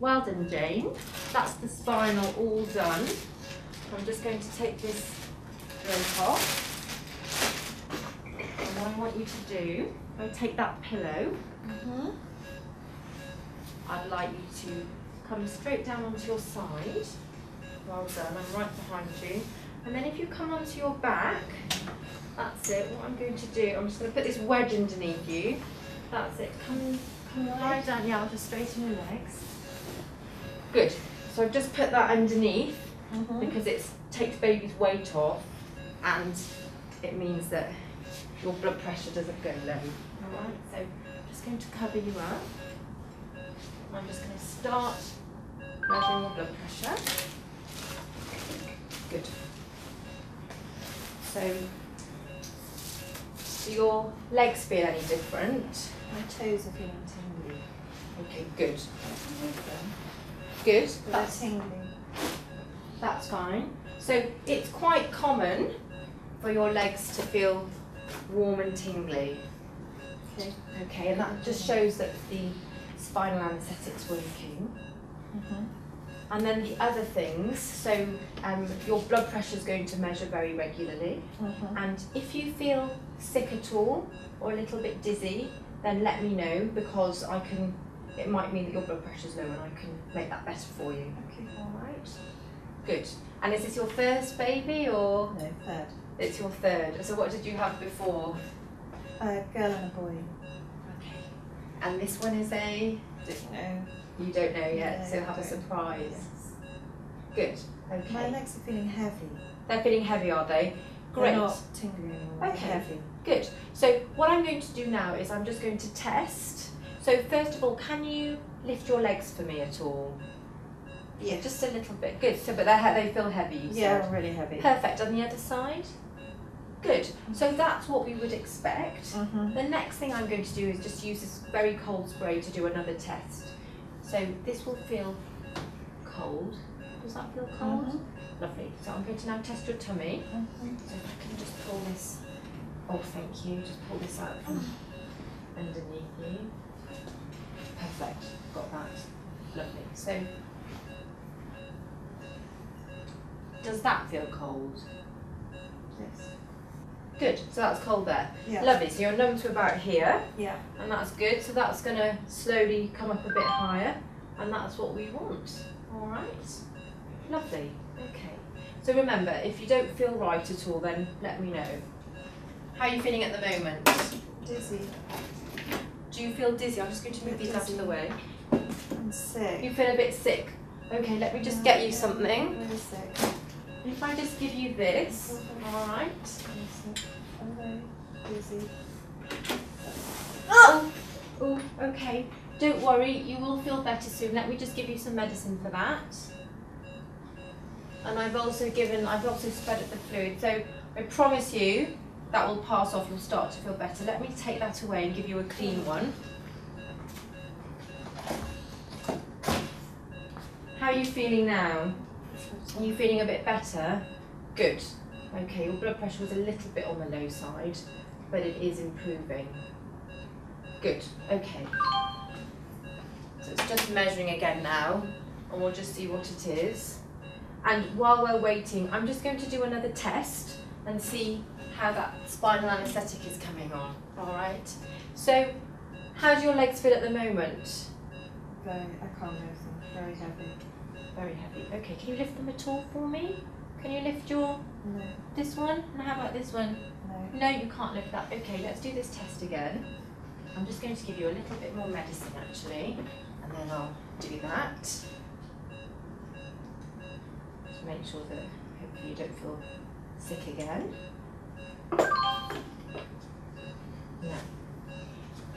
Well done, Jane. That's the spinal all done. I'm just going to take this rope off. And what I want you to do, I'll take that pillow. Mm-hmm. I'd like you to come straight down onto your side. Well done, I'm right behind you. And then if you come onto your back, that's it. What I'm going to do, I'm just going to put this wedge underneath you. That's it. Come, come right down. Yeah, I'll just straighten your legs. Good. So I've just put that underneath Mm-hmm. because it takes baby's weight off and it means that your blood pressure doesn't go low. Alright, so I'm just going to cover you up. I'm just going to start measuring your blood pressure. Good. So, do your legs feel any different? My toes are feeling tingly. Okay, good. Good. That's tingling. That's fine. So it's quite common for your legs to feel warm and tingly. Okay. Okay, and that just shows that the spinal anaesthetic's working. Mm-hmm. And then the other things, so um, your blood pressure is going to measure very regularly. Mm-hmm. And if you feel sick at all or a little bit dizzy, then let me know because I can. It might mean that your blood pressure's low, and I can make that better for you. Okay. All right. Good. And is this your first baby or No, third. it's your third? So what did you have before? A girl and a boy. Okay. And this one is a Don't know. you don't know yet, No, so have a surprise. Yes. Good. My Okay. legs are feeling heavy. They're feeling heavy, are they? Great. They're not tingling they're Okay. Heavy. Good. So what I'm going to do now is I'm just going to test. So first of all, can you lift your legs for me at all? Yeah. Just a little bit. Good. So but they they feel heavy. You Yeah, said. really heavy. Perfect. On the other side. Good. So that's what we would expect. Mm-hmm. The next thing I'm going to do is just use this very cold spray to do another test. So this will feel cold. Does that feel cold? Mhm. Lovely. So I'm going to now test your tummy. Mm-hmm. So if I can just pull this. Oh, thank you. Just pull this out from underneath you. Perfect. Got that. Lovely. So does that feel cold? Yes. Good. So that's cold there. Yeah. Lovely. So you're numb to about here. Yeah. And that's good. So that's going to slowly come up a bit higher. And that's what we want. All right. Lovely. Okay. So remember, if you don't feel right at all, then let me know. How are you feeling at the moment? Dizzy. Do you feel dizzy? I'm just going to move these out of the way. I'm sick. You feel a bit sick. Okay, let me just get you something. Really sick. If I just give you this, all right. Really sick. I'm very dizzy. Oh, oh, okay. Don't worry, you will feel better soon. Let me just give you some medicine for that. And I've also given, I've also spread up the fluid. So I promise you that will pass off. You'll start to feel better. Let me take that away and give you a clean one. How are you feeling now? Are you feeling a bit better? Good. Okay, your blood pressure was a little bit on the low side, but it is improving. Good. Okay. So it's just measuring again now, and we'll just see what it is. And while we're waiting, I'm just going to do another test and see how that spinal anaesthetic is coming on. All right. So, how do your legs feel at the moment? Very, I can't move them. Very heavy. Very heavy. Okay. Can you lift them at all for me? Can you lift your No, this one? And how about this one? no. No, you can't lift that. Okay, let's do this test again. I'm just going to give you a little bit more medicine actually, and then I'll do that. To make sure that hopefully you don't feel sick again. No.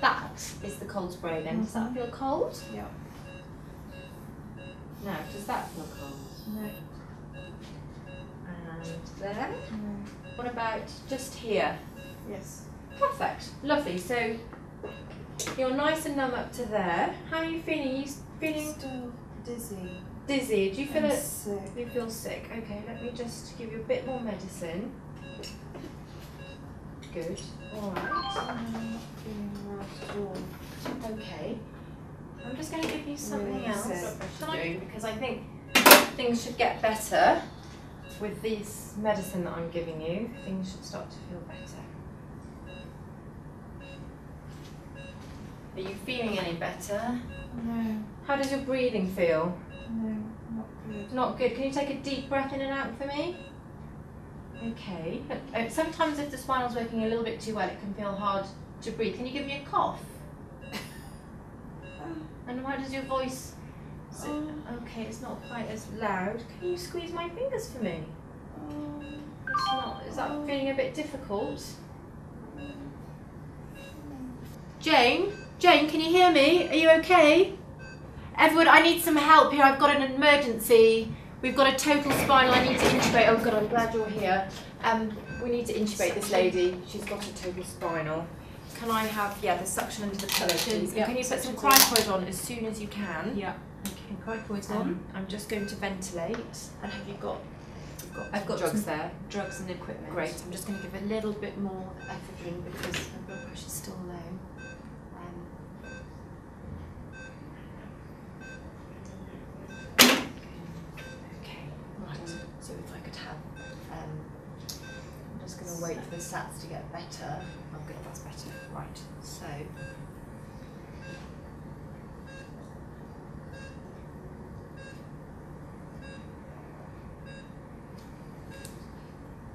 That is the cold spray then. Mm-hmm. Does that feel cold? Yeah. No, does that feel cold? No, And there. no. What about just here? Yes. Perfect. Lovely. So you're nice and numb up to there. How are you feeling? you s- feeling Still dizzy. dizzy? Do you feel and it? sick. You feel sick. Okay, let me just give you a bit more medicine. Good. All right. I'm not feeling right at all. Okay. I'm just going to give you something Really else do because I think things should get better with this medicine that I'm giving you. Things should start to feel better. Are you feeling any better? No, How does your breathing feel? no, not good. Not good. Can you take a deep breath in and out for me? Okay. Uh, Sometimes if the spinal's working a little bit too well, it can feel hard to breathe. Can you give me a cough? And why does your voice? s- Okay, it's not quite as loud. Can you squeeze my fingers for me? It's not. Is that feeling a bit difficult? Jane, Jane, can you hear me? Are you okay? Edward, I need some help here. I've got an emergency. We've got a total spinal. I need to intubate. Oh God, I'm glad you're here. Um, we need to intubate this lady. She's got a total spinal. Can I have yeah the suction under the pillow, please? Yeah, can you put some on. cricoid on as soon as you can? Yeah. Okay, cricoid's Um, I'm just going to ventilate. And have you got? Got I've got drugs there. Drugs and equipment. Great. I'm just going to give a little bit more ephedrine because my blood pressure's still low. Wait for the sats to get better. Oh, good. That's better. Right. So.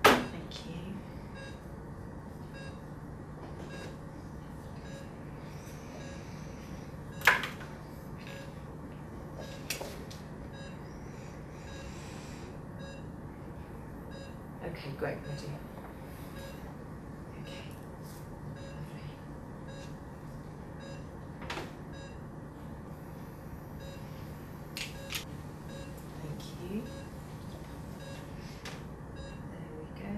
Thank you. Okay, great, ready. Okay. Lovely. Thank you. There we go.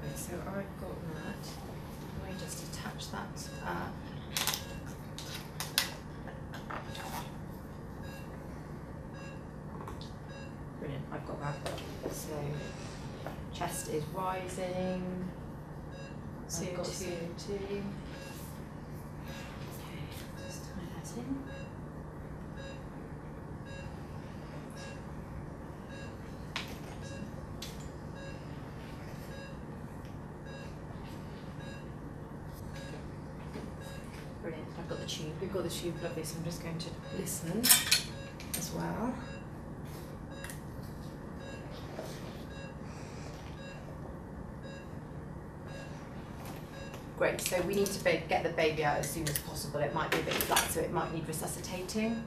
Great, so I've got that. Let me just attach that up. Brilliant, I've got that. So chest is rising. Got CO2. CO2. Okay, just tie that in. Brilliant, I've got the tube. We've got the tube, lovely, so I'm just going to listen as well. Great, so we need to get the baby out as soon as possible. It might be a bit flat, so it might need resuscitating.